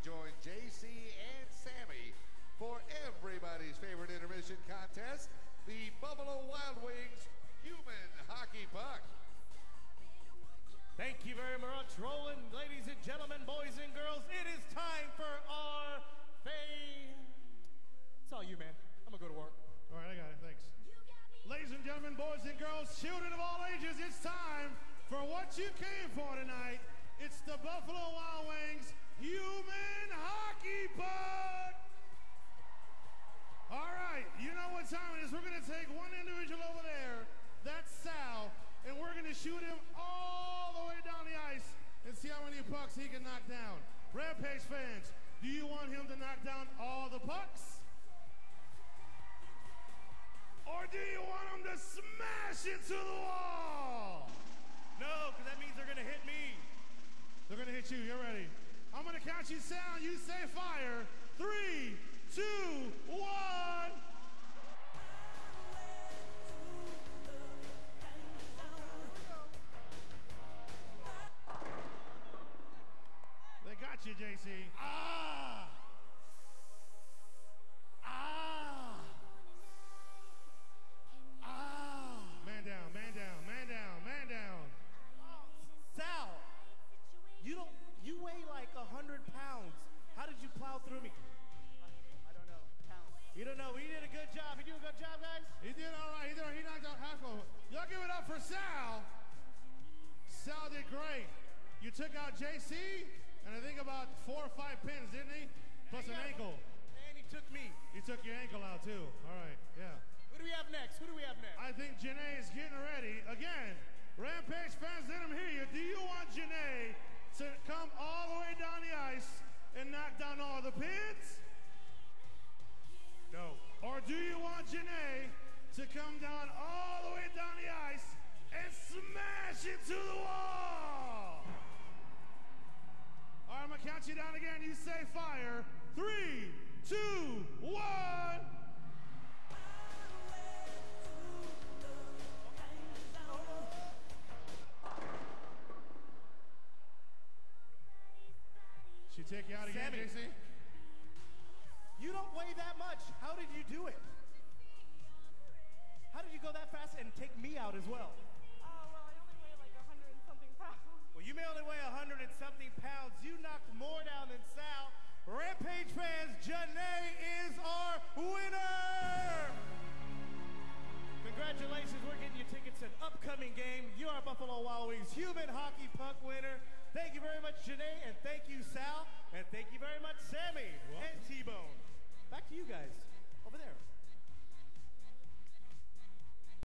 join JC and Sammy for everybody's favorite intermission contest, the Buffalo Wild Wings Human Hockey Puck. Thank you very much, Roland. Ladies and gentlemen, boys and girls, it is time for our fame. It's all you, man. I'm going to go to work. All right, I got it. Thanks. Ladies and gentlemen, boys and girls, children of all ages, it's time for what you came for tonight. It's the Buffalo Wild Wings. take one individual over there. That's Sal. And we're going to shoot him all the way down the ice and see how many pucks he can knock down. Rampage fans, do you want him to knock down all the pucks? Or do you want him to smash into the wall? No, because that means they're going to hit me. They're going to hit you. You're ready. I'm going to count you down. You say five. Got you, JC. Ah! Ah! Ah! Man down, man down, man down, man down. Sal, you don't. You weigh like a hundred pounds. How did you plow through me? I don't know. Pounds. You don't know. He did a good job. He did a good job, guys. He did all right. He did. He knocked out half of. Y'all give it up for Sal. Sal did great. You took out JC, and I think about four or five pins, didn't he? Plus an ankle. And he took me. He took your ankle out too. All right, yeah. Who do we have next? Who do we have next? I think Janae is getting ready. Again, Rampage fans, let him hear you. Do you want Janae to come all the way down the ice and knock down all the pins? no. Or do you want Janae to come down all the way down the ice and smash into the say fire. Three, two, one. She take you out again, Sammy. JC? You don't weigh that much. How did you do it? How did you go that fast and take me out as well? Buffalo Wild Wings human hockey puck winner. Thank you very much, Janae, and thank you, Sal, and thank you very much, Sammy and T-Bone. Back to you guys.